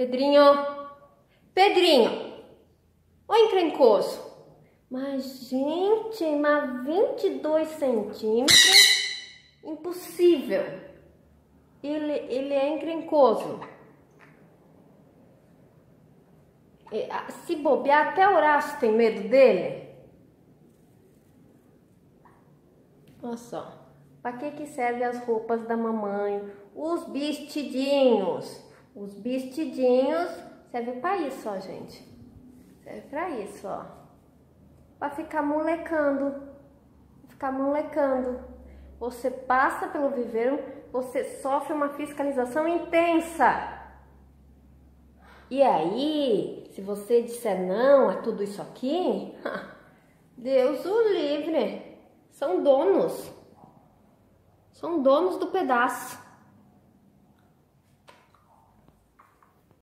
Pedrinho, Pedrinho, ô encrencoso. Mas, gente, mas 22 centímetros, impossível. Ele, ele é encrencoso. Se bobear, até Horácio tem medo dele. Olha só. Para que que servem as roupas da mamãe? Os vestidinhos. Os vestidinhos servem para isso, ó, gente. Serve para isso, ó. Para ficar molecando. Ficar molecando. Você passa pelo viveiro, você sofre uma fiscalização intensa. E aí, se você disser não a tudo isso aqui, Deus o livre. São donos. São donos do pedaço.